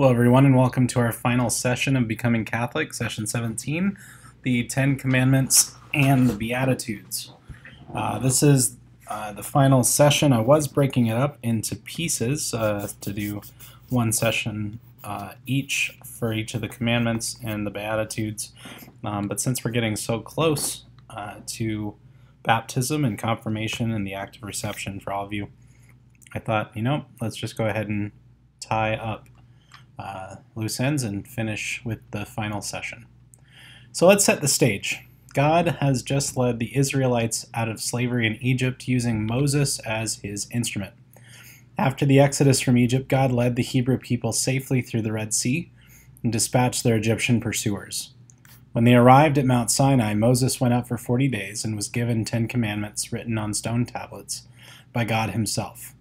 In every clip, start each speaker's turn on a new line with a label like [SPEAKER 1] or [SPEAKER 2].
[SPEAKER 1] Hello, everyone, and welcome to our final session of Becoming Catholic, session 17, the Ten Commandments and the Beatitudes. Uh, this is uh, the final session. I was breaking it up into pieces uh, to do one session uh, each for each of the commandments and the Beatitudes, um, but since we're getting so close uh, to baptism and confirmation and the act of reception for all of you, I thought, you know, let's just go ahead and tie up uh, loose ends and finish with the final session. So let's set the stage. God has just led the Israelites out of slavery in Egypt using Moses as his instrument. After the exodus from Egypt, God led the Hebrew people safely through the Red Sea and dispatched their Egyptian pursuers. When they arrived at Mount Sinai, Moses went up for 40 days and was given Ten Commandments written on stone tablets by God Himself.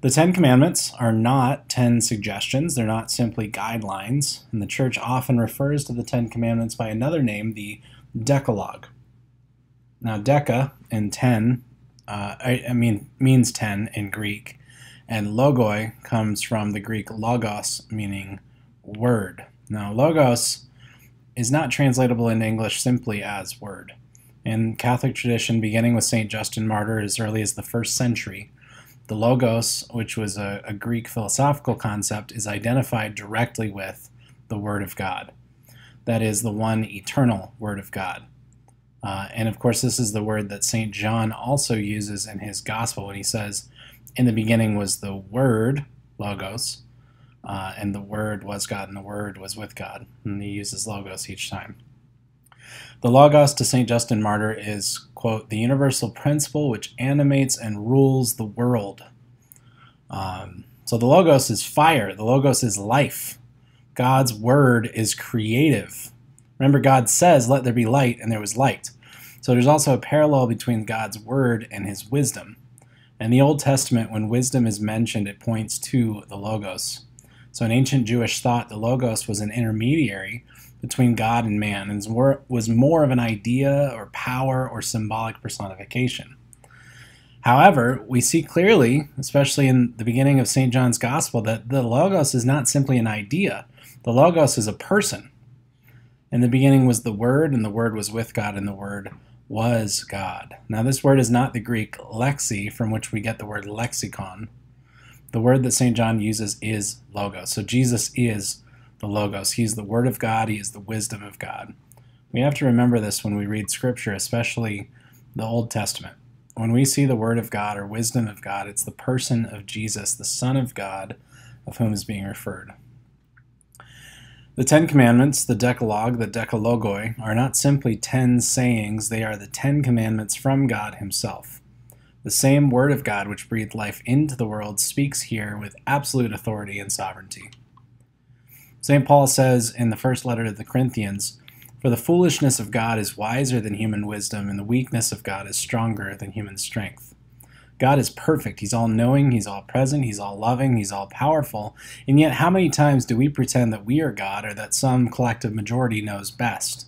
[SPEAKER 1] The Ten Commandments are not ten suggestions, they're not simply guidelines, and the Church often refers to the Ten Commandments by another name, the Decalogue. Now, deca and ten, uh, I, I, mean, means ten in Greek, and logoi comes from the Greek logos, meaning word. Now, logos is not translatable in English simply as word. In Catholic tradition, beginning with St. Justin Martyr as early as the first century, the Logos, which was a, a Greek philosophical concept, is identified directly with the Word of God. That is the one eternal Word of God. Uh, and of course, this is the word that St. John also uses in his Gospel when he says, In the beginning was the Word, Logos, uh, and the Word was God, and the Word was with God. And he uses Logos each time. The Logos to St. Justin Martyr is, quote, the universal principle which animates and rules the world. Um, so the Logos is fire, the Logos is life. God's word is creative. Remember, God says, Let there be light, and there was light. So there's also a parallel between God's word and his wisdom. In the Old Testament, when wisdom is mentioned, it points to the Logos. So in ancient Jewish thought, the Logos was an intermediary between God and man and was more of an idea or power or symbolic personification. However, we see clearly, especially in the beginning of St. John's Gospel, that the Logos is not simply an idea. The Logos is a person. In the beginning was the Word, and the Word was with God, and the Word was God. Now, this word is not the Greek lexi, from which we get the word lexicon. The word that St. John uses is Logos. So Jesus is the Logos. He's the Word of God, He is the wisdom of God. We have to remember this when we read Scripture, especially the Old Testament. When we see the Word of God or wisdom of God, it's the person of Jesus, the Son of God, of whom is being referred. The Ten Commandments, the Decalogue, the Decalogoi, are not simply ten sayings, they are the Ten Commandments from God Himself. The same Word of God which breathed life into the world speaks here with absolute authority and sovereignty. St. Paul says in the first letter to the Corinthians, For the foolishness of God is wiser than human wisdom, and the weakness of God is stronger than human strength. God is perfect. He's all knowing, He's all present, He's all loving, He's all powerful. And yet, how many times do we pretend that we are God or that some collective majority knows best?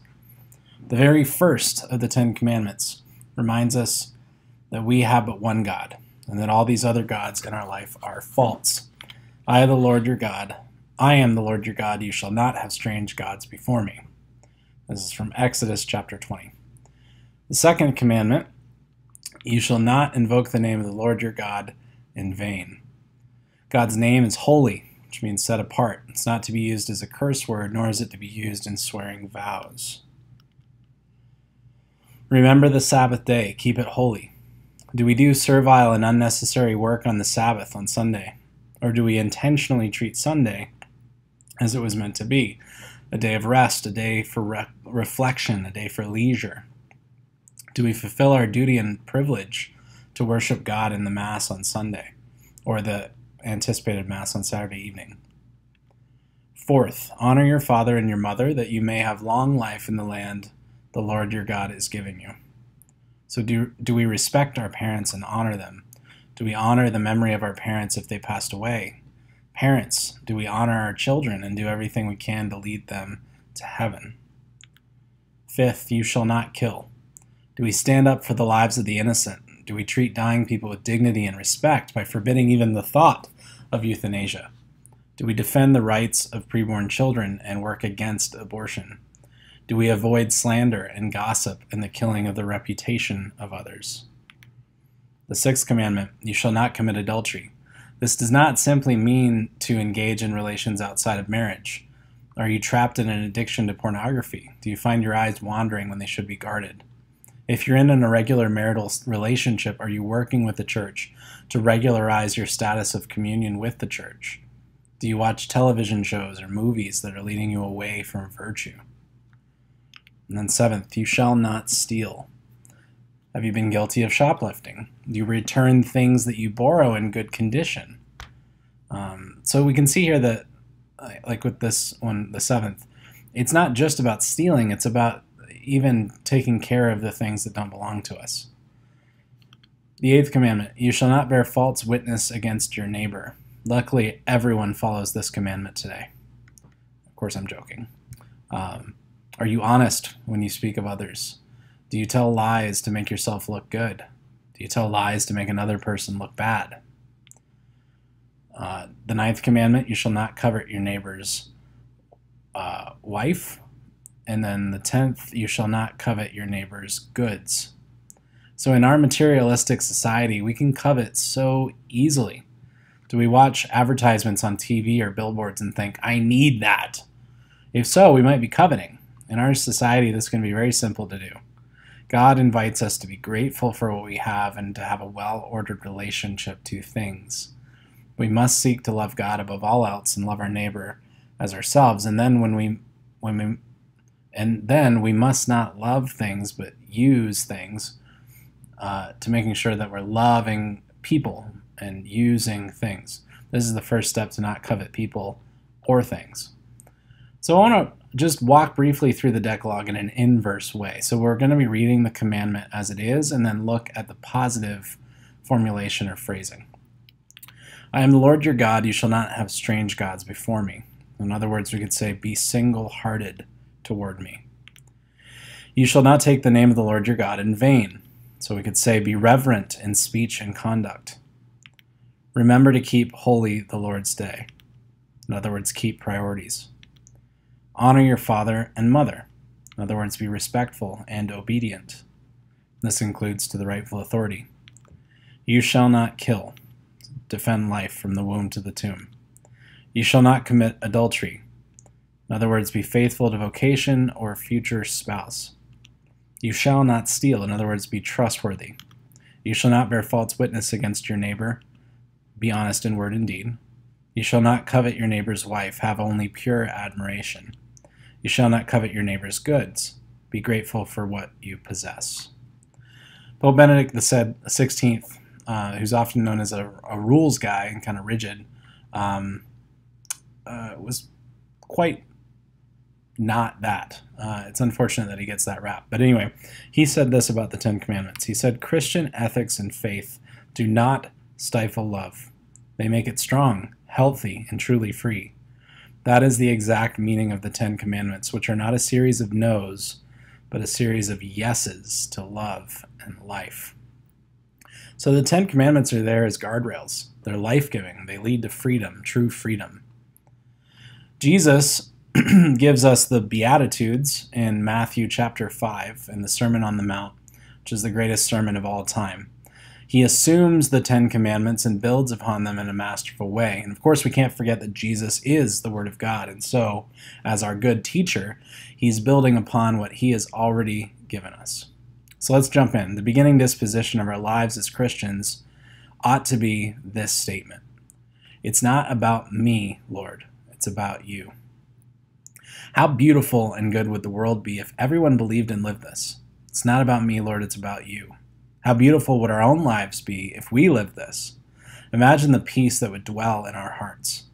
[SPEAKER 1] The very first of the Ten Commandments reminds us that we have but one God, and that all these other gods in our life are false. I, the Lord your God, I am the Lord your God, you shall not have strange gods before me. This is from Exodus chapter 20. The second commandment you shall not invoke the name of the Lord your God in vain. God's name is holy, which means set apart. It's not to be used as a curse word, nor is it to be used in swearing vows. Remember the Sabbath day, keep it holy. Do we do servile and unnecessary work on the Sabbath on Sunday? Or do we intentionally treat Sunday as it was meant to be a day of rest, a day for re- reflection, a day for leisure? Do we fulfill our duty and privilege to worship God in the Mass on Sunday or the anticipated Mass on Saturday evening? Fourth, honor your father and your mother that you may have long life in the land the Lord your God is giving you. So, do, do we respect our parents and honor them? Do we honor the memory of our parents if they passed away? Parents, do we honor our children and do everything we can to lead them to heaven? Fifth, you shall not kill. Do we stand up for the lives of the innocent? Do we treat dying people with dignity and respect by forbidding even the thought of euthanasia? Do we defend the rights of preborn children and work against abortion? Do we avoid slander and gossip and the killing of the reputation of others? The sixth commandment you shall not commit adultery. This does not simply mean to engage in relations outside of marriage. Are you trapped in an addiction to pornography? Do you find your eyes wandering when they should be guarded? If you're in an irregular marital relationship, are you working with the church to regularize your status of communion with the church? Do you watch television shows or movies that are leading you away from virtue? And then, seventh, you shall not steal. Have you been guilty of shoplifting? Do you return things that you borrow in good condition? Um, so we can see here that, like with this one, the seventh, it's not just about stealing, it's about even taking care of the things that don't belong to us. The eighth commandment you shall not bear false witness against your neighbor. Luckily, everyone follows this commandment today. Of course, I'm joking. Um, are you honest when you speak of others? Do you tell lies to make yourself look good? Do you tell lies to make another person look bad? Uh, the ninth commandment you shall not covet your neighbor's uh, wife. And then the tenth, you shall not covet your neighbor's goods. So, in our materialistic society, we can covet so easily. Do we watch advertisements on TV or billboards and think, I need that? If so, we might be coveting. In our society, this can be very simple to do. God invites us to be grateful for what we have and to have a well ordered relationship to things. We must seek to love God above all else and love our neighbor as ourselves. And then when we when we and then we must not love things but use things uh, to making sure that we're loving people and using things. This is the first step to not covet people or things. So I want to just walk briefly through the Decalogue in an inverse way. So we're going to be reading the commandment as it is and then look at the positive formulation or phrasing. I am the Lord your God, you shall not have strange gods before me. In other words, we could say, be single hearted toward me. You shall not take the name of the Lord your God in vain. So we could say, be reverent in speech and conduct. Remember to keep holy the Lord's day. In other words, keep priorities. Honor your father and mother. In other words, be respectful and obedient. This includes to the rightful authority. You shall not kill. Defend life from the womb to the tomb. You shall not commit adultery. In other words, be faithful to vocation or future spouse. You shall not steal. In other words, be trustworthy. You shall not bear false witness against your neighbor. Be honest in word and deed. You shall not covet your neighbor's wife. Have only pure admiration. You shall not covet your neighbor's goods. Be grateful for what you possess. Pope Benedict the XVI, uh, who's often known as a, a, rules guy and kind of rigid, um, uh, was quite not that. Uh, it's unfortunate that he gets that rap. But anyway, he said this about the Ten Commandments. He said, Christian ethics and faith do not stifle love. They make it strong, healthy, and truly free. That is the exact meaning of the Ten Commandments, which are not a series of no's, but a series of yeses to love and life. So the Ten Commandments are there as guardrails. They're life giving, they lead to freedom, true freedom. Jesus gives us the Beatitudes in Matthew chapter 5 in the Sermon on the Mount, which is the greatest sermon of all time. He assumes the Ten Commandments and builds upon them in a masterful way. And of course, we can't forget that Jesus is the Word of God. And so, as our good teacher, he's building upon what he has already given us. So let's jump in. The beginning disposition of our lives as Christians ought to be this statement It's not about me, Lord, it's about you. How beautiful and good would the world be if everyone believed and lived this? It's not about me, Lord, it's about you. How beautiful would our own lives be if we lived this? Imagine the peace that would dwell in our hearts.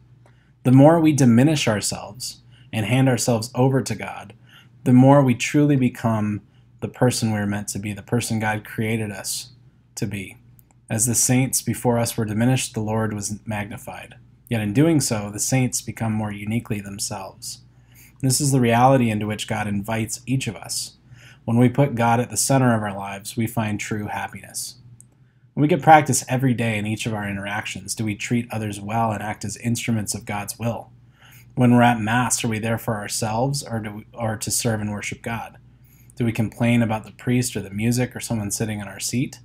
[SPEAKER 1] The more we diminish ourselves and hand ourselves over to God, the more we truly become the person we are meant to be, the person God created us to be. As the saints before us were diminished, the Lord was magnified. Yet in doing so, the saints become more uniquely themselves. This is the reality into which God invites each of us when we put God at the center of our lives, we find true happiness. When we get practice every day in each of our interactions. Do we treat others well and act as instruments of God's will? When we're at Mass, are we there for ourselves or, do we, or to serve and worship God? Do we complain about the priest or the music or someone sitting in our seat?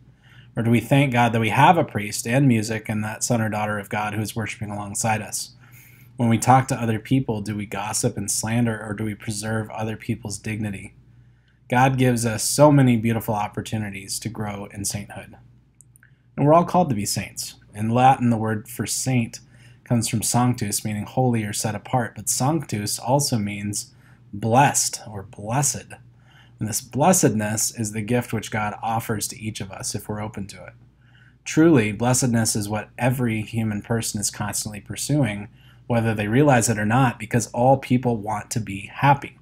[SPEAKER 1] Or do we thank God that we have a priest and music and that son or daughter of God who is worshiping alongside us? When we talk to other people, do we gossip and slander or do we preserve other people's dignity? God gives us so many beautiful opportunities to grow in sainthood. And we're all called to be saints. In Latin, the word for saint comes from sanctus, meaning holy or set apart, but sanctus also means blessed or blessed. And this blessedness is the gift which God offers to each of us if we're open to it. Truly, blessedness is what every human person is constantly pursuing, whether they realize it or not, because all people want to be happy.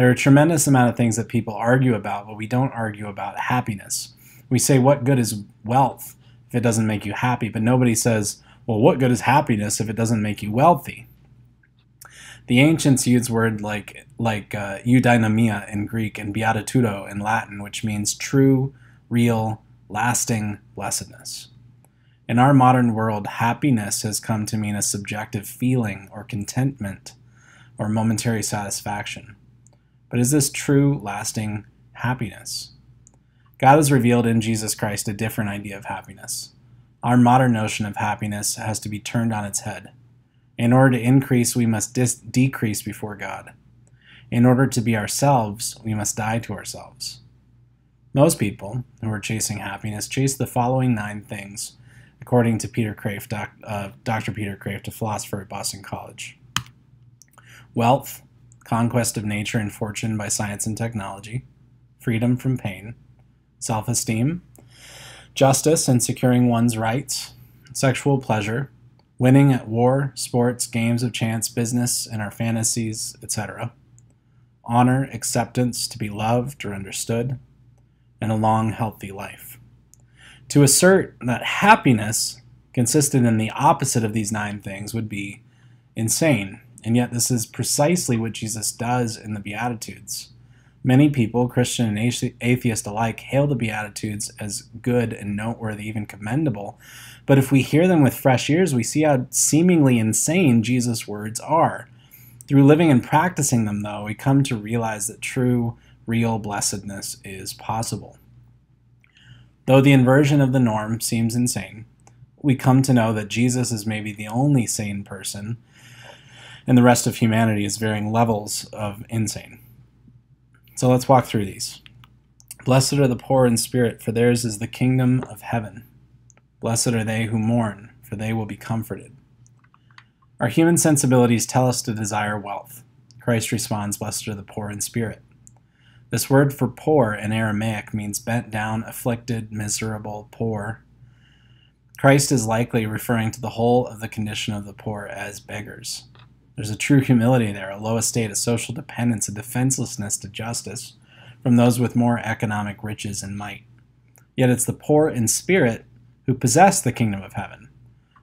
[SPEAKER 1] There are a tremendous amount of things that people argue about, but we don't argue about happiness. We say, What good is wealth if it doesn't make you happy? But nobody says, Well, what good is happiness if it doesn't make you wealthy? The ancients used word like like uh, eudaimonia in Greek and beatitudo in Latin, which means true, real, lasting blessedness. In our modern world, happiness has come to mean a subjective feeling or contentment or momentary satisfaction. But is this true, lasting happiness? God has revealed in Jesus Christ a different idea of happiness. Our modern notion of happiness has to be turned on its head. In order to increase, we must decrease before God. In order to be ourselves, we must die to ourselves. Most people who are chasing happiness chase the following nine things, according to Peter Kreeft, doc, uh, Dr. Peter Kreeft, a philosopher at Boston College wealth, conquest of nature and fortune by science and technology, freedom from pain, self esteem, justice and securing one's rights, sexual pleasure, winning at war, sports, games of chance, business, and our fantasies, etc. Honor, acceptance, to be loved or understood, and a long, healthy life. To assert that happiness consisted in the opposite of these nine things would be insane, and yet this is precisely what Jesus does in the Beatitudes. Many people, Christian and atheist alike, hail the Beatitudes as good and noteworthy, even commendable. But if we hear them with fresh ears, we see how seemingly insane Jesus' words are. Through living and practicing them, though, we come to realize that true, real blessedness is possible. Though the inversion of the norm seems insane, we come to know that Jesus is maybe the only sane person, and the rest of humanity is varying levels of insane. So let's walk through these. Blessed are the poor in spirit, for theirs is the kingdom of heaven. Blessed are they who mourn, for they will be comforted. Our human sensibilities tell us to desire wealth. Christ responds, Blessed are the poor in spirit. This word for poor in Aramaic means bent down, afflicted, miserable, poor. Christ is likely referring to the whole of the condition of the poor as beggars. There's a true humility there, a low estate, a social dependence, a defenselessness to justice from those with more economic riches and might. Yet it's the poor in spirit who possess the kingdom of heaven.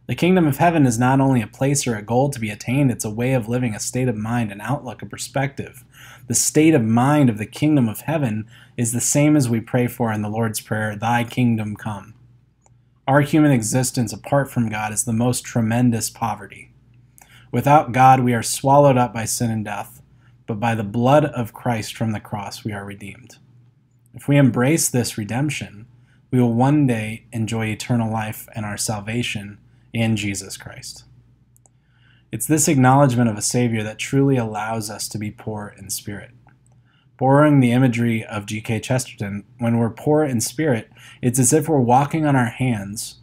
[SPEAKER 1] The kingdom of heaven is not only a place or a goal to be attained, it's a way of living, a state of mind, an outlook, a perspective. The state of mind of the kingdom of heaven is the same as we pray for in the Lord's Prayer Thy kingdom come. Our human existence apart from God is the most tremendous poverty. Without God, we are swallowed up by sin and death, but by the blood of Christ from the cross, we are redeemed. If we embrace this redemption, we will one day enjoy eternal life and our salvation in Jesus Christ. It's this acknowledgement of a Savior that truly allows us to be poor in spirit. Borrowing the imagery of G.K. Chesterton, when we're poor in spirit, it's as if we're walking on our hands,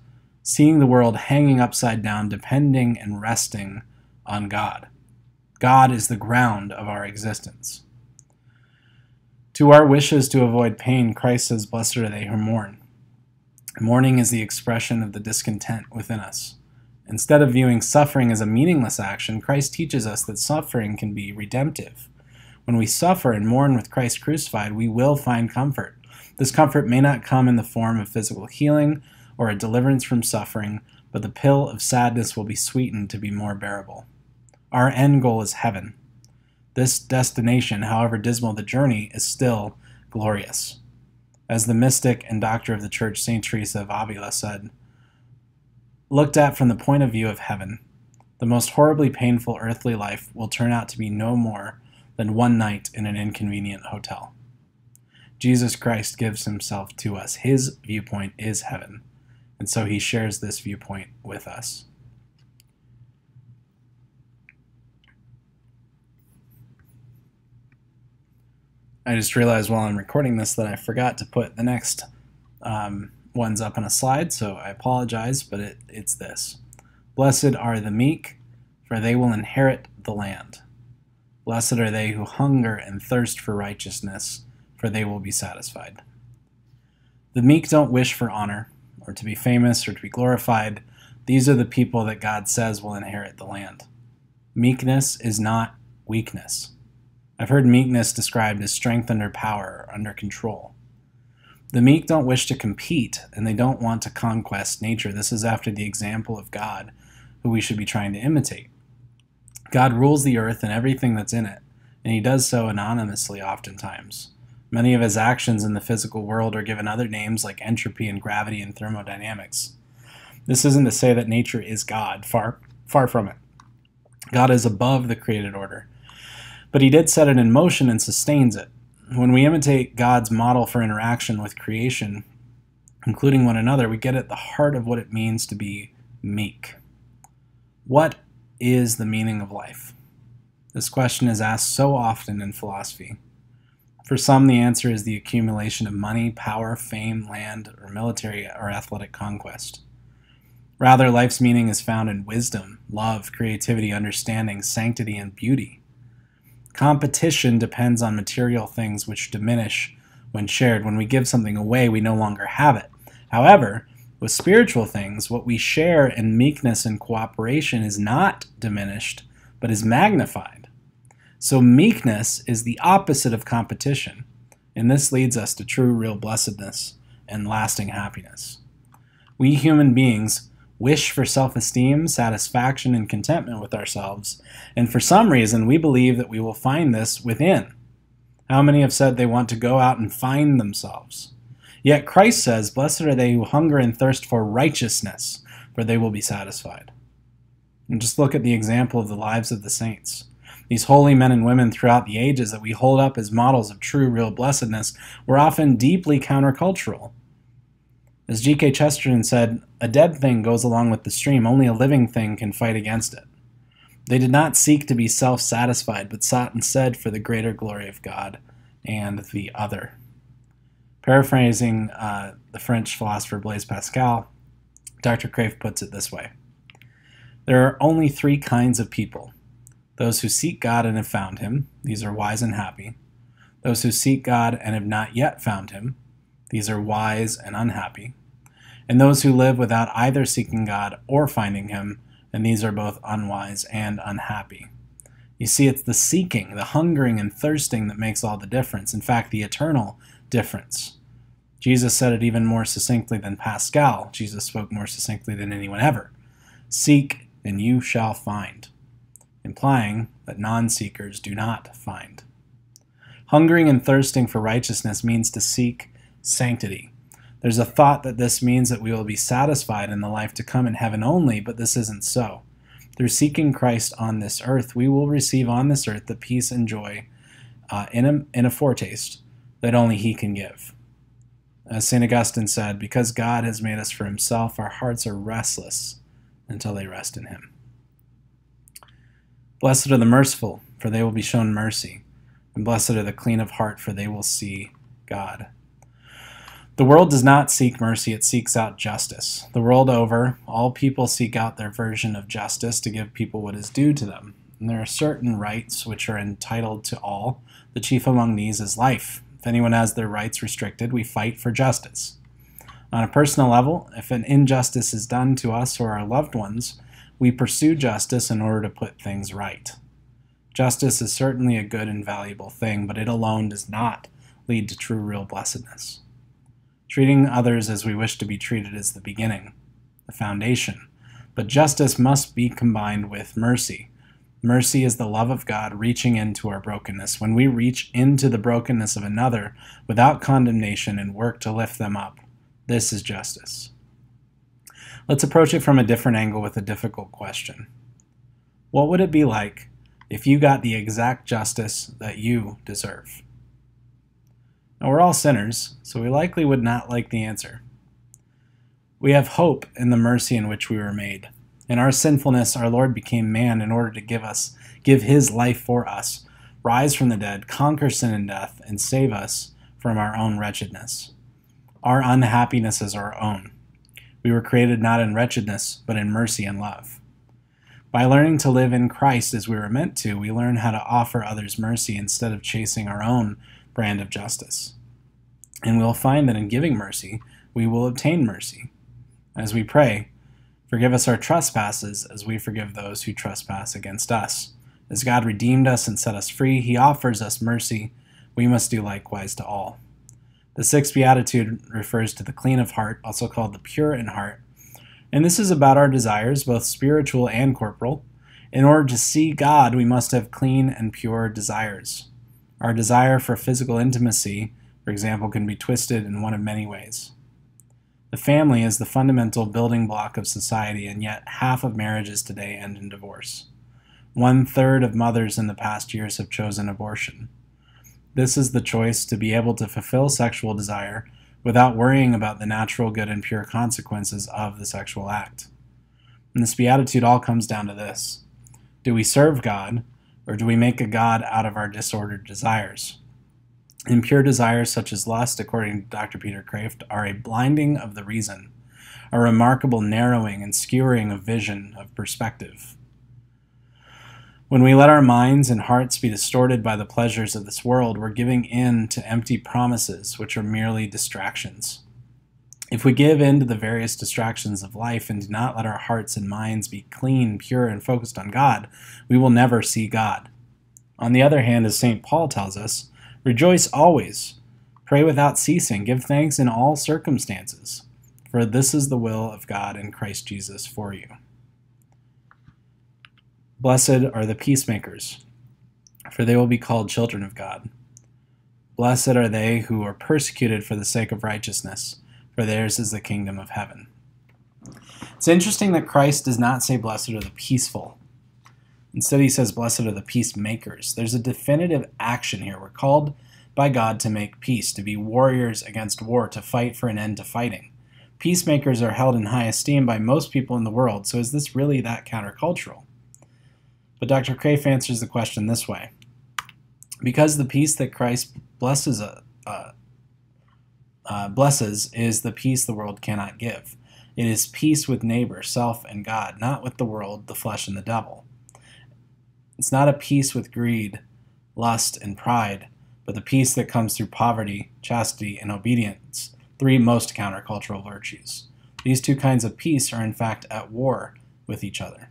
[SPEAKER 1] seeing the world hanging upside down, depending and resting on God. God is the ground of our existence. To our wishes to avoid pain, Christ says, Blessed are they who mourn. Mourning is the expression of the discontent within us. Instead of viewing suffering as a meaningless action, Christ teaches us that suffering can be redemptive. When we suffer and mourn with Christ crucified, we will find comfort. This comfort may not come in the form of physical healing or a deliverance from suffering, but the pill of sadness will be sweetened to be more bearable. Our end goal is heaven. This destination, however dismal the journey, is still glorious. As the mystic and doctor of the church, St. Teresa of Avila, said, Looked at from the point of view of heaven, the most horribly painful earthly life will turn out to be no more than one night in an inconvenient hotel. Jesus Christ gives himself to us. His viewpoint is heaven, and so he shares this viewpoint with us. I just realized while I'm recording this that I forgot to put the next um, ones up on a slide, so I apologize, but it, it's this. Blessed are the meek, for they will inherit the land. Blessed are they who hunger and thirst for righteousness, for they will be satisfied. The meek don't wish for honor, or to be famous, or to be glorified. These are the people that God says will inherit the land. Meekness is not weakness. I've heard meekness described as strength under power, under control. The meek don't wish to compete, and they don't want to conquest nature. This is after the example of God, who we should be trying to imitate. God rules the earth and everything that's in it, and he does so anonymously oftentimes. Many of his actions in the physical world are given other names like entropy and gravity and thermodynamics. This isn't to say that nature is God, far, far from it. God is above the created order but he did set it in motion and sustains it. When we imitate God's model for interaction with creation, including one another, we get at the heart of what it means to be meek. What is the meaning of life? This question is asked so often in philosophy. For some, the answer is the accumulation of money, power, fame, land, or military or athletic conquest. Rather, life's meaning is found in wisdom, love, creativity, understanding, sanctity, and beauty. Competition depends on material things which diminish when shared. When we give something away, we no longer have it. However, with spiritual things, what we share in meekness and cooperation is not diminished, but is magnified. So, meekness is the opposite of competition, and this leads us to true, real blessedness and lasting happiness. We human beings wish for self esteem, satisfaction, and contentment with ourselves, and for some reason we believe that we will find this within. How many have said they want to go out and find themselves? Yet Christ says, Blessed are they who hunger and thirst for righteousness, for they will be satisfied. And just look at the example of the lives of the saints. These holy men and women throughout the ages that we hold up as models of true, real blessedness were often deeply countercultural. As G.K. Chesterton said, a dead thing goes along with the stream, only a living thing can fight against it. They did not seek to be self satisfied, but sought instead for the greater glory of God and the other. Paraphrasing uh, the French philosopher Blaise Pascal, Dr. Kreeft puts it this way There are only three kinds of people those who seek God and have found him, these are wise and happy. Those who seek God and have not yet found him, these are wise and unhappy. And those who live without either seeking God or finding Him, and these are both unwise and unhappy. You see, it's the seeking, the hungering and thirsting that makes all the difference. In fact, the eternal difference. Jesus said it even more succinctly than Pascal. Jesus spoke more succinctly than anyone ever. Seek, and you shall find, implying that non seekers do not find. Hungering and thirsting for righteousness means to seek sanctity. There's a thought that this means that we will be satisfied in the life to come in heaven only, but this isn't so. Through seeking Christ on this earth, we will receive on this earth the peace and joy uh, in, a, in a foretaste that only He can give. As St. Augustine said, because God has made us for Himself, our hearts are restless until they rest in Him. Blessed are the merciful, for they will be shown mercy. And blessed are the clean of heart, for they will see God. The world does not seek mercy, it seeks out justice. The world over, all people seek out their version of justice to give people what is due to them. And there are certain rights which are entitled to all. The chief among these is life. If anyone has their rights restricted, we fight for justice. On a personal level, if an injustice is done to us or our loved ones, we pursue justice in order to put things right. Justice is certainly a good and valuable thing, but it alone does not lead to true, real blessedness. Treating others as we wish to be treated is the beginning, the foundation. But justice must be combined with mercy. Mercy is the love of God reaching into our brokenness. When we reach into the brokenness of another without condemnation and work to lift them up, this is justice. Let's approach it from a different angle with a difficult question. What would it be like if you got the exact justice that you deserve? Now, we're all sinners, so we likely would not like the answer. We have hope in the mercy in which we were made. In our sinfulness, our Lord became man in order to give us, give his life for us, rise from the dead, conquer sin and death, and save us from our own wretchedness. Our unhappiness is our own. We were created not in wretchedness, but in mercy and love. By learning to live in Christ as we were meant to, we learn how to offer others mercy instead of chasing our own brand of justice. And we'll find that in giving mercy, we will obtain mercy. As we pray, Forgive us our trespasses as we forgive those who trespass against us. As God redeemed us and set us free, he offers us mercy. We must do likewise to all. The sixth beatitude refers to the clean of heart, also called the pure in heart. And this is about our desires, both spiritual and corporal. In order to see God, we must have clean and pure desires. Our desire for physical intimacy, for example, can be twisted in one of many ways. The family is the fundamental building block of society, and yet half of marriages today end in divorce. One third of mothers in the past years have chosen abortion. This is the choice to be able to fulfill sexual desire without worrying about the natural good and pure consequences of the sexual act. And this beatitude all comes down to this Do we serve God, or do we make a God out of our disordered desires? Impure desires such as lust, according to Dr. Peter Kreeft, are a blinding of the reason, a remarkable narrowing and skewering of vision, of perspective. When we let our minds and hearts be distorted by the pleasures of this world, we're giving in to empty promises which are merely distractions. If we give in to the various distractions of life and do not let our hearts and minds be clean, pure, and focused on God, we will never see God. On the other hand, as St. Paul tells us, Rejoice always. Pray without ceasing. Give thanks in all circumstances, for this is the will of God in Christ Jesus for you. Blessed are the peacemakers, for they will be called children of God. Blessed are they who are persecuted for the sake of righteousness, for theirs is the kingdom of heaven. It's interesting that Christ does not say, Blessed are the peaceful, Instead, he says, Blessed are the peacemakers. There's a definitive action here. We're called by God to make peace, to be warriors against war, to fight for an end to fighting. Peacemakers are held in high esteem by most people in the world, so is this really that countercultural? But Dr. Kreeft answers the question this way Because the peace that Christ blesses, uh, uh, uh, blesses is the peace the world cannot give. It is peace with neighbor, self, and God, not with the world, the flesh, and the devil. It's not a peace with greed, lust, and pride, but the peace that comes through poverty, chastity, and obedience, three most countercultural virtues. These two kinds of peace are in fact at war with each other.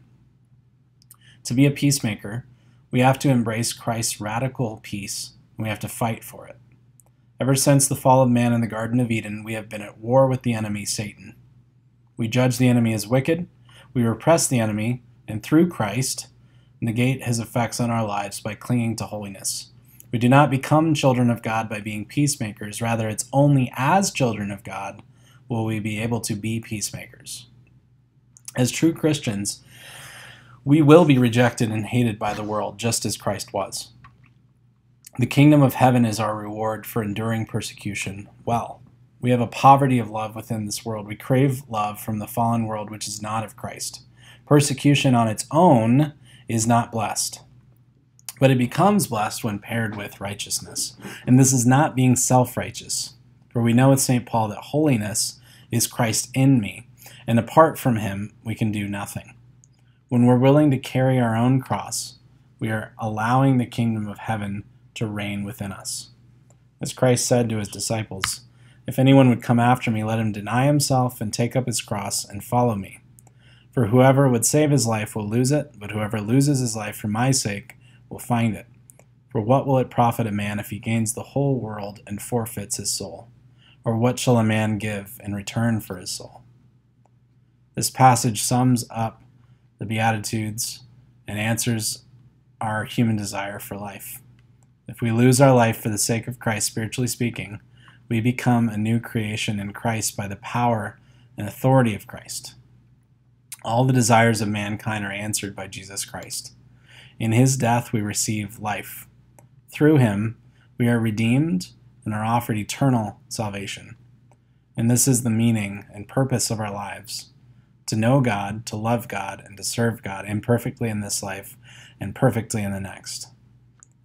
[SPEAKER 1] To be a peacemaker, we have to embrace Christ's radical peace, and we have to fight for it. Ever since the fall of man in the Garden of Eden, we have been at war with the enemy, Satan. We judge the enemy as wicked, we repress the enemy, and through Christ, negate his effects on our lives by clinging to holiness. We do not become children of God by being peacemakers. Rather, it's only as children of God will we be able to be peacemakers. As true Christians, we will be rejected and hated by the world, just as Christ was. The kingdom of heaven is our reward for enduring persecution well. We have a poverty of love within this world. We crave love from the fallen world, which is not of Christ. Persecution on its own is not blessed. But it becomes blessed when paired with righteousness. And this is not being self righteous. For we know with St. Paul that holiness is Christ in me, and apart from him, we can do nothing. When we're willing to carry our own cross, we are allowing the kingdom of heaven to reign within us. As Christ said to his disciples, If anyone would come after me, let him deny himself and take up his cross and follow me. For whoever would save his life will lose it, but whoever loses his life for my sake will find it. For what will it profit a man if he gains the whole world and forfeits his soul? Or what shall a man give in return for his soul? This passage sums up the Beatitudes and answers our human desire for life. If we lose our life for the sake of Christ, spiritually speaking, we become a new creation in Christ by the power and authority of Christ. All the desires of mankind are answered by Jesus Christ. In his death, we receive life. Through him, we are redeemed and are offered eternal salvation. And this is the meaning and purpose of our lives to know God, to love God, and to serve God imperfectly in this life and perfectly in the next.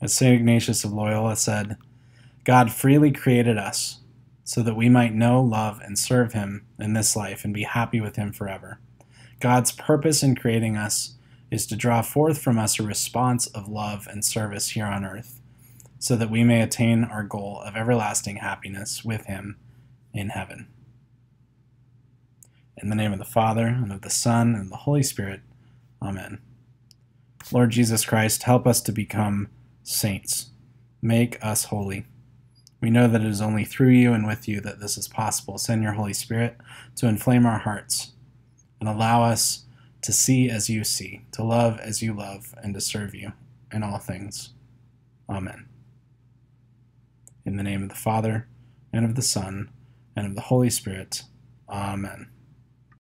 [SPEAKER 1] As St. Ignatius of Loyola said, God freely created us so that we might know, love, and serve Him in this life and be happy with Him forever. God's purpose in creating us is to draw forth from us a response of love and service here on earth, so that we may attain our goal of everlasting happiness with Him in heaven. In the name of the Father, and of the Son, and the Holy Spirit. Amen. Lord Jesus Christ, help us to become saints. Make us holy. We know that it is only through you and with you that this is possible. Send your Holy Spirit to inflame our hearts and allow us to see as you see, to love as you love, and to serve you in all things. Amen. In the name of the Father, and of the Son, and of the Holy Spirit. Amen.